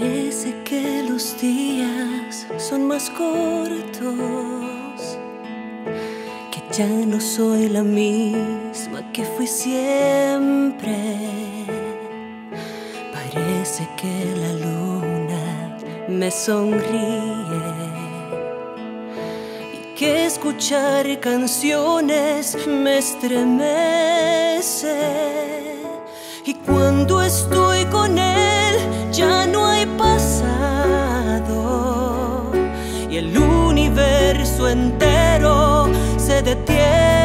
Parece que los días son más cortos, que ya no soy la misma que fui siempre. Parece que la luna me sonríe y que escuchar canciones me estremece. Y cuando estoy con él, entero se detiene.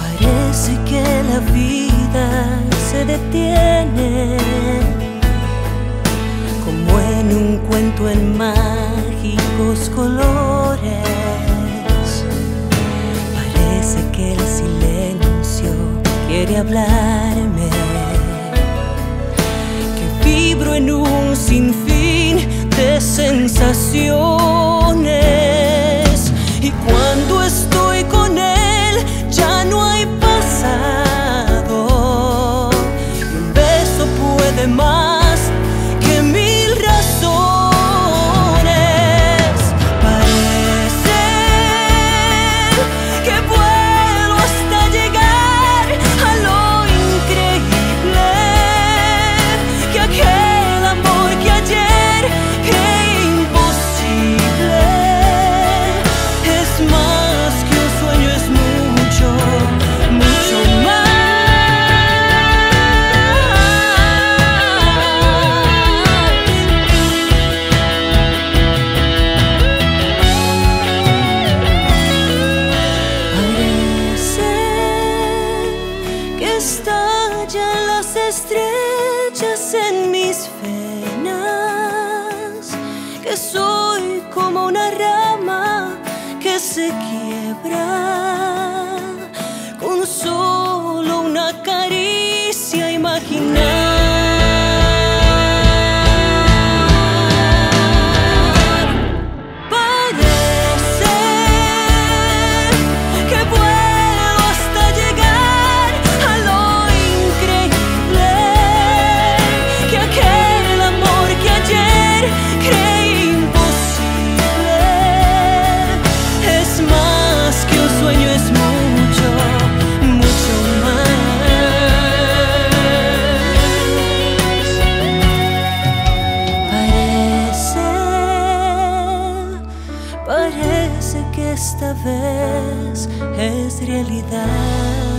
Parece que la vida se detiene como en un cuento en mágicos colores. Parece que el silencio quiere hablarme, que vibro en un sinfín de estrellas en mis venas, que soy como una rama que se quiebra con solo una caricia imaginar. Parece, que esta vez es realidad.